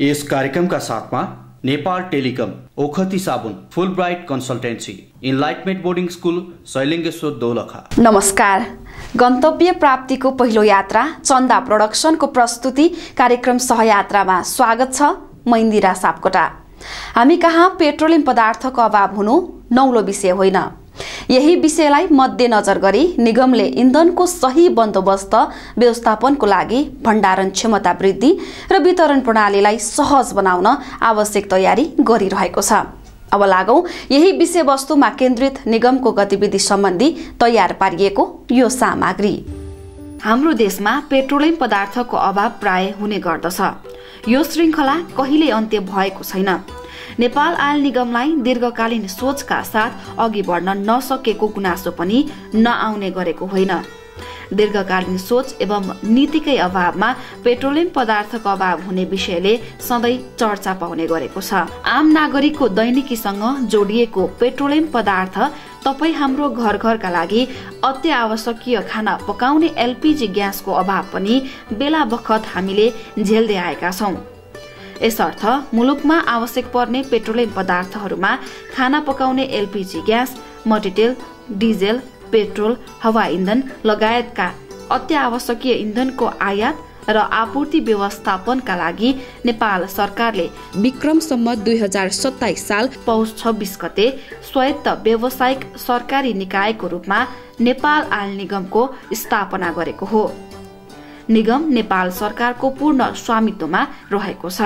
यस कार्यक्रमका साथमा नेपाल टेलिकम ओखती साबुन full bright consultancy enlightenment boarding school Shailungeshwar Dolakha. नमस्कार। गन्तव्य प्राप्तिको पहिलो यात्रा चन्दा प्रोडक्सनको प्रस्तुति कार्यक्रम सहयात्रामा स्वागत छ म इन्दिरा सापकोटा। हामी कहाँ पेट्रोलियम पदार्थको अभाव हुनु नौलो विषय होइन। यही विषयलाई मध्यनजर गरी निगमले इन्धनको सही बन्दोबस्त व्यवस्थापनको लागि भण्डारण क्षमता वृद्धि र वितरण प्रणालीलाई सहज बनाउन आवश्यक तयारी गरिरहेको छ। अब लागौँ यही विषयवस्तुमा केन्द्रित निगमको गतिविधि सम्बन्धी तयार पारिएको यो सामग्री। हाम्रो देशमा पेट्रोलियम पदार्थको अभाव प्राय हुने गर्दछ। यो श्रृङ्खला कहिले अन्त्य भएको छैन। नेपाल आयल निगमलाई दीर्घकालीन सोचका साथ अघि बढ्न नसकेको गुनासो पनि नआउने गरेको होइन। दीर्घकालीन सोच एवं नीतिकै अभावमा पेट्रोलियम पदार्थको अभाव हुने विषयले सधैँ चर्चा पाउने गरेको छ। आम नागरिकको दैनिकीसँग जोडिएको पेट्रोलियम पदार्थ तपाईँ हाम्रो घर घरका लागि अत्यावश्यकीय खाना पकाउने एलपिजी ग्यासको अभाव पनि बेला बखत हामीले झेल्दै आएका छौँ। यसर्थ मुलुकमा आवश्यक पर्ने पेट्रोलियम पदार्थहरूमा खाना पकाउने एलपिजी ग्यास मटिटेल डिजेल पेट्रोल हवा इन्धन लगायतका अत्यावश्यकीय इन्धनको आयात र आपूर्ति व्यवस्थापनका लागि नेपाल सरकारले विक्रमसम्म दुई हजार सत्ताइस साल पौष छब्बिस गते स्वायत्त व्यावसायिक सरकारी निकायको रूपमा नेपाल आयल निगमको स्थापना गरेको हो। निगम नेपाल सरकारको पूर्ण स्वामित्वमा रहेको छ।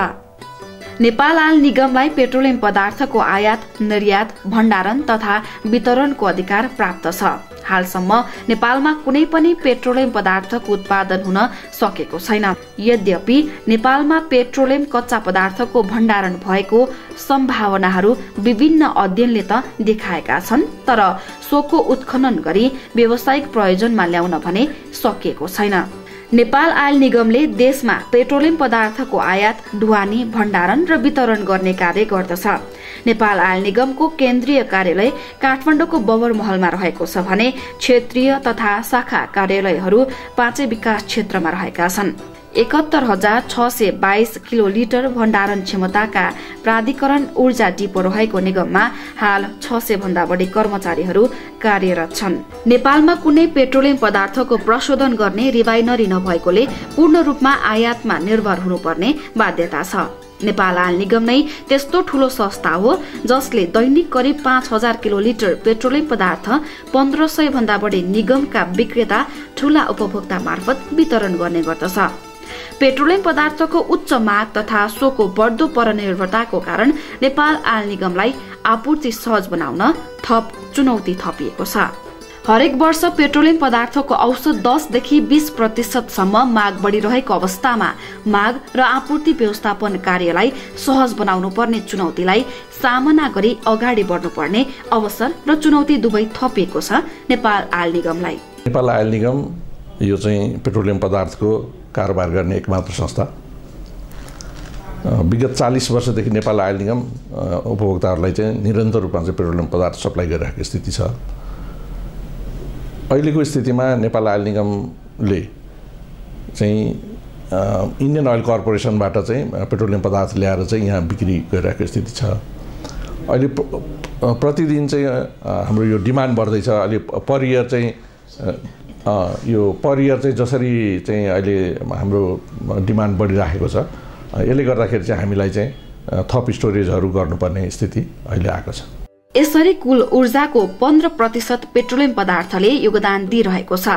नेपाल आयल निगमलाई पेट्रोलियम पदार्थको आयात निर्यात भण्डारण तथा वितरणको अधिकार प्राप्त छ। हालसम्म नेपालमा कुनै पनि पेट्रोलियम पदार्थको उत्पादन हुन सकेको छैन। यद्यपि नेपालमा पेट्रोलियम कच्चा पदार्थको भण्डारण भएको सम्भावनाहरू विभिन्न अध्ययनले त देखाएका छन् तर सोको उत्खनन गरी व्यावसायिक प्रयोजनमा ल्याउन भने सकिएको छैन। नेपाल आयल निगमले देशमा पेट्रोलियम पदार्थको आयात ढुवानी भण्डारण र वितरण गर्ने कार्य गर्दछ। नेपाल आयल निगमको केन्द्रीय कार्यालय काठमाडौँको बबर महलमा रहेको छ भने क्षेत्रीय तथा शाखा कार्यालयहरू पाँचै विकास क्षेत्रमा रहेका छन्। एकहत्तर हजार छ सय बाइस किलो लिटर भण्डारण क्षमताका प्राधिकरण ऊर्जा डिपो रहेको निगममा हाल छ सय भन्दा बढी कर्मचारीहरू कार्यरत छन्। नेपालमा कुनै पेट्रोलियम पदार्थको प्रशोधन गर्ने रिभाइनरी नभएकोले पूर्ण रूपमा आयातमा निर्भर हुनुपर्ने बाध्यता छ। नेपाल आयल निगम नै त्यस्तो ठूलो संस्था हो जसले दैनिक करिब पाँच हजार किलो लिटर पेट्रोलियम पदार्थ पन्ध्र सय भन्दा बढी निगमका विक्रेता ठूला उपभोक्ता मार्फत वितरण गर्ने गर्दछ। पेट्रोलियम पदार्थको उच्च माग तथा सोको बढ्दो परनिर्भरताको कारण नेपाल आयल निगमलाई आपूर्ति सहज बनाउन थप चुनौती थपिएको छ। हरेक वर्ष पेट्रोलियम पदार्थको औसत दसदेखि बिस प्रतिशतसम्म माग बढ़िरहेको अवस्थामा माग र आपूर्ति व्यवस्थापन कार्यलाई सहज बनाउनु पर्ने चुनौतीलाई सामना गरी अगाडि बढ्नुपर्ने अवसर र चुनौती दुवै थपिएको छ नेपाल आयल निगमलाई। नेपाल आयल निगम यो चाहिँ पेट्रोलियम पदार्थको कारोबार गर्ने एकमात्र संस्था। विगत चालिस वर्षदेखि नेपाल आयल निगम उपभोक्ताहरूलाई चाहिँ निरन्तर रूपमा चाहिँ पेट्रोलियम पदार्थ सप्लाई गरिरहेको स्थिति छ। अहिलेको स्थितिमा नेपाल आयल निगमले चाहिँ इन्डियन अयल कर्पोरेसनबाट चाहिँ पेट्रोलियम पदार्थ ल्याएर चाहिँ यहाँ बिक्री गरिरहेको स्थिति छ। अहिले प्रतिदिन चाहिँ हाम्रो यो डिमान्ड बढ्दैछ। अहिले पर इयर चाहिँ यो पर इयर चाहिँ जसरी चाहिँ अहिले हाम्रो डिमान्ड बढिराखेको छ यसले गर्दाखेरि चाहिँ हामीलाई चाहिँ थप स्टोरेजहरू गर्नुपर्ने स्थिति अहिले आएको छ। यसरी कुल ऊर्जाको पन्ध्र प्रतिशत पेट्रोलियम पदार्थले योगदान दिइरहेको छ।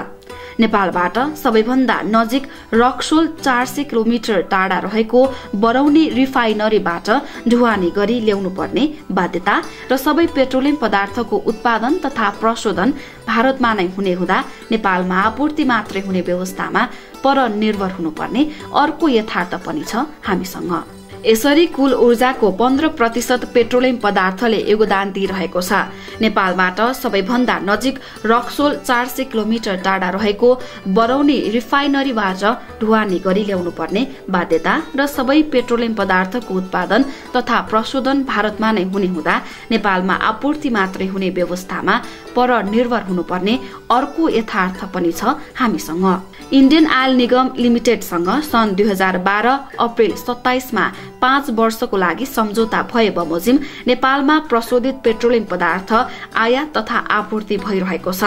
नेपालबाट सबैभन्दा नजिक रक्सोल चार सय किलोमिटर टाढा रहेको बरौनी रिफाइनरीबाट ढुवानी गरी ल्याउनु पर्ने बाध्यता र सबै पेट्रोलियम पदार्थको उत्पादन तथा प्रशोधन भारतमा नै हुने हुँदा नेपालमा आपूर्ति मात्रै हुने व्यवस्थामा पर निर्भर हुनुपर्ने अर्को यथार्थ पनि छ हामीसँग। यसरी कुल ऊर्जाको पन्ध्र प्रतिशत पेट्रोलियम पदार्थले योगदान दिइरहेको छ। नेपालबाट सबैभन्दा नजिक रक्सोल चार सय किलोमिटर टाढा रहेको बरौनी रिफाइनरीबाट ढुवानी गरी ल्याउनु पर्ने बाध्यता र सबै पेट्रोलियम पदार्थको उत्पादन तथा प्रशोधन भारतमा नै हुने हुँदा नेपालमा आपूर्ति मात्रै हुने व्यवस्थामा पर निर्भर हुनुपर्ने अर्को यथार्थ पनि छ हामीसँग। इन्डियन आयल निगम लिमिटेडसँग सन् दुई हजार बाह्र अप्रेल सत्ताइसमा पाँच वर्षको लागि सम्झौता भए बमोजिम नेपालमा प्रशोधित पेट्रोलियम पदार्थ आयात तथा आपूर्ति भइरहेको छ।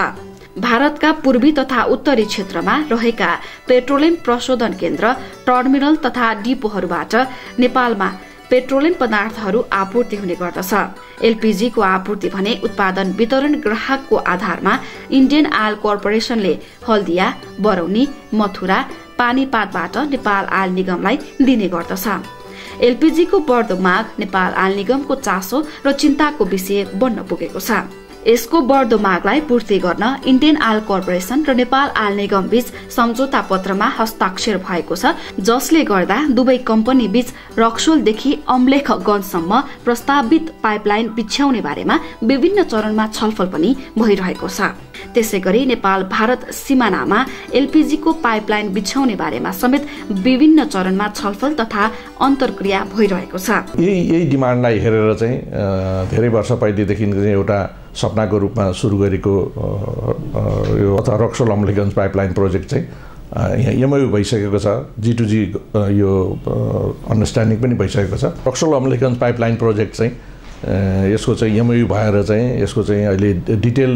भारतका पूर्वी तथा उत्तरी क्षेत्रमा रहेका पेट्रोलियम प्रशोधन केन्द्र टर्मिनल तथा डिपोहरूबाट नेपालमा पेट्रोलियम पदार्थहरू आपूर्ति हुने गर्दछ। एलपीजीको आपूर्ति भने उत्पादन वितरण ग्राहकको आधारमा इन्डियन आयल कर्पोरेसनले हल्दिया बरौनी मथुरा पानीपातबाट नेपाल आयल निगमलाई दिने गर्दछ। एलपीजीको बढ्दो माग नेपाल आयल निगमको चासो र चिन्ताको विषय बन्न पुगेको छ। यसको बढ्दो मागलाई पूर्ति गर्न इन्डियन आयल कर्पोरेशन र नेपाल आयल निगम बीच सम्झौता पत्रमा हस्ताक्षर भएको छ जसले गर्दा दुवै कम्पनी बीच रक्सोलदेखि अम्लेखगंजसम्म प्रस्तावित पाइपलाइन बिछ्याउने बारेमा विभिन्न चरणमा छलफल पनि भइरहेको छ। त्यसै गरी नेपाल भारत सिमानामा एलपीजीको पाइपलाइन बिछ्याउने बारेमा समेत विभिन्न चरणमा छलफल तथा अन्तर्क्रिया भइरहेको छ। यही यही डिमान्डलाई हेरेर चाहिँ धेरै वर्ष पहिलेदेखि एउटा सपनाको रूपमा सुरु गरेको यो अथवा रक्सोल अम्लिगन्ज पाइपलाइन प्रोजेक्ट चाहिँ यहाँ एमओयु भइसकेको छ जी टु जी यो अन्डरस्ट्यान्डिङ पनि भइसकेको छ। रक्सोल अम्लिगन्ज पाइपलाइन प्रोजेक्ट चाहिँ यसको चाहिँ एमओयु भएर चाहिँ यसको चाहिँ अहिले डिटेल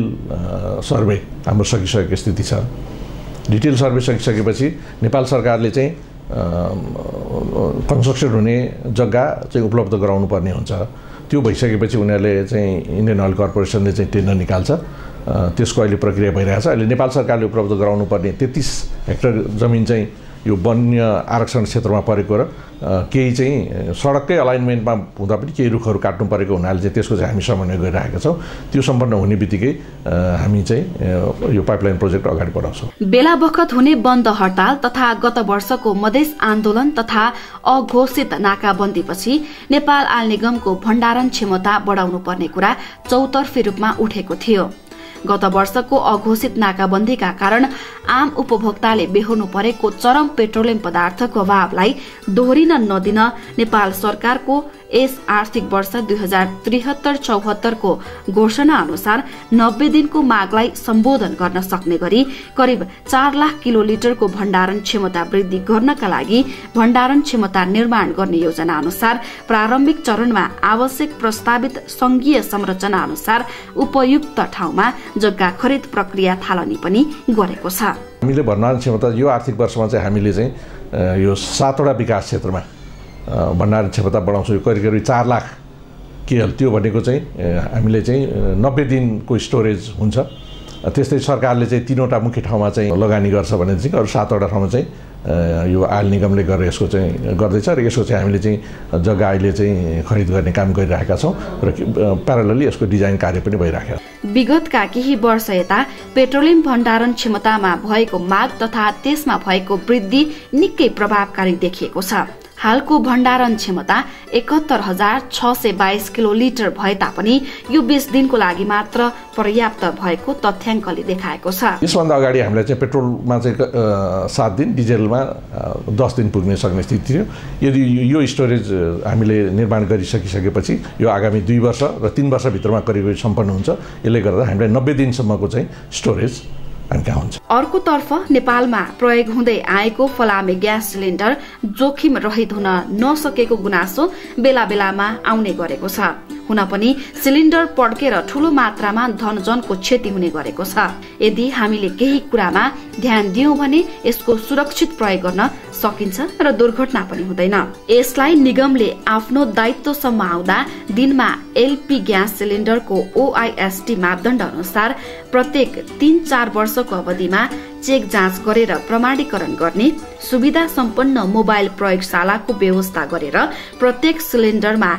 सर्वे हाम्रो सकिसकेको स्थिति छ। डिटेल सर्वे सकिसकेपछि नेपाल सरकारले चाहिँ कन्स्ट्रक्सन हुने जग्गा चाहिँ उपलब्ध गराउनु पर्ने हुन्छ। त्यो भइसकेपछि उनीहरूले चाहिँ इन्डियन अयल कर्पोरेसनले चाहिँ टेन्डर निकाल्छ। त्यसको अहिले प्रक्रिया भइरहेछ। अहिले नेपाल सरकारले उपलब्ध गराउनु पर्ने तेत्तिस हेक्टर जमिन चाहिँ यो वन्य आरक्षण क्षेत्रमा परेको र केही चाहिँ सडककै अलाइनमेन्टमा हुँदा पनि केही रुखहरू काट्नु परेको हुनाले चाहिँ त्यसको चाहिँ हामी समन्वय गरिरहेका छौँ। त्यो सम्पन्न हुने बित्तिकै हामी चाहिँ यो पाइपलाइन प्रोजेक्ट अगाडि बढाउँछौँ। बेला बखत हुने बन्द हडताल तथा गत वर्षको मधेस आन्दोलन तथा अघोषित नाकाबन्दीपछि नेपाल आल निगमको भण्डारण क्षमता बढाउनु पर्ने कुरा चौतर्फी रूपमा उठेको थियो। गत वर्षको अघोषित नाकाबन्दीका कारण आम उपभोक्ताले बेहोर्नु परेको चरम पेट्रोलियम पदार्थको अभावलाई दोहोरिन नदिन नेपाल सरकारको यस आर्थिक वर्ष दुई हजार त्रिहत्तर चौहत्तरको घोषणा अनुसार नब्बे दिनको मागलाई सम्बोधन गर्न सक्ने गरी करिब चार लाख किलो लिटरको भण्डारण क्षमता वृद्धि गर्नका लागि भण्डारण क्षमता निर्माण गर्ने योजना अनुसार प्रारम्भिक चरणमा आवश्यक प्रस्तावित संघीय संरचना अनुसार उपयुक्त ठाउँमा जग्गा खरिद प्रक्रिया थालनी पनि गरेको छ। हामीले भण्डारण क्षमता यो आर्थिक वर्षमा चाहिँ हामीले चाहिँ यो सातवटा विकास क्षेत्रमा भण्डारण क्षमता बढाउँछौँ। करिब करिब चार लाख केएल त्यो भनेको चाहिँ हामीले चाहिँ नब्बे दिनको स्टोरेज हुन्छ। त्यस्तै सरकारले चाहिँ तिनवटा मुख्य ठाउँमा चाहिँ लगानी गर्छ भने चाहिँ अरू सातवटा ठाउँमा चाहिँ यो आयल निगमले गरेर यसको चाहिँ गर्दैछ र यसको चाहिँ हामीले चाहिँ जग्गा अहिले चाहिँ खरिद गर्ने काम गरिरहेका छौँ र प्यारलली यसको डिजाइन कार्य पनि भइरहेको छ। विगतका केही वर्ष यता पेट्रोलियम भण्डारण क्षमतामा भएको माग तथा त्यसमा भएको वृद्धि निकै प्रभावकारी देखिएको छ। हालको भण्डारण क्षमता एकहत्तर हजार छ सय बाइस किलो लिटर भए तापनि यो बिस दिनको लागि मात्र पर्याप्त भएको तथ्याङ्कले देखाएको छ। यसभन्दा अगाडि हामीलाई चाहिँ पेट्रोलमा चाहिँ सात दिन डिजेलमा दस दिन पुग्ने सक्ने स्थिति थियो। यदि यो स्टोरेज हामीले निर्माण गरिसकिसकेपछि यो आगामी दुई वर्ष र तिन वर्षभित्रमा करिब सम्पन्न हुन्छ। यसले गर्दा हामीलाई नब्बे दिनसम्मको चाहिँ स्टोरेज अर्कोतर्फ नेपालमा प्रयोग हुँदै आएको फलामे ग्यास सिलिन्डर जोखिम रहित हुन नसकेको गुनासो बेला बेलामा आउने गरेको छ। हुन पनि सिलिन्डर पड्केर ठूलो मात्रामा धनजनको क्षति हुने गरेको छ। यदि हामीले केही कुरामा ध्यान दियौं भने यसको सुरक्षित प्रयोग गर्न सकिन्छ र दुर्घटना पनि हुँदैन। यसलाई निगमले आफ्नो दायित्वसम्म आउँदा दिनमा एलपी ग्यास सिलिन्डरको ओआइएसटी मापदण्ड अनुसार प्रत्येक तीन चार वर्षको अवधिमा चेक जाँच गरेर प्रमाणीकरण गर्ने सुविधा सम्पन्न मोबाइल प्रयोगशालाको व्यवस्था गरेर प्रत्येक सिलिन्डरमा